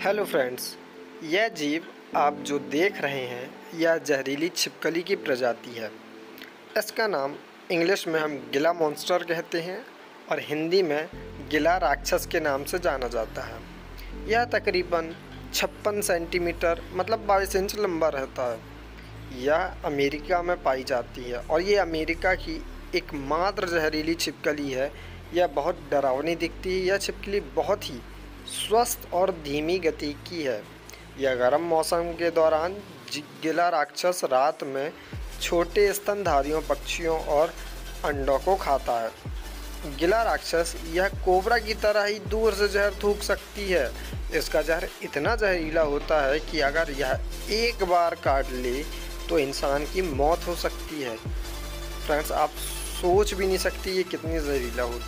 Hello friends, यह जीव आप जो देख रहे हैं, यह जहरीली छिपकली की प्रजाति है। इसका नाम इंग्लिश में हम गिला मॉन्स्टर कहते हैं और हिंदी में गिला राक्षस के नाम से जाना जाता है। यह तकरीबन छप्पन सेंटीमीटर मतलब बाईस इंच लंबा रहता है। यह अमेरिका में पाई जाती है और ये अमेरिका की एकमात्र जहरीली छिपकली है। यह बहुत डरावनी दिखती है, यह छिपकली बहुत ही स्वस्थ और धीमी गति की है। यह गर्म मौसम के दौरान गिला राक्षस रात में छोटे स्तनधारियों, पक्षियों और अंडों को खाता है। गिला राक्षस यह कोबरा की तरह ही दूर से जहर थूक सकती है। इसका जहर इतना जहरीला होता है कि अगर यह एक बार काट ले तो इंसान की मौत हो सकती है। फ्रेंड्स, आप सोच भी नहीं सकती ये कितनी जहरीला होता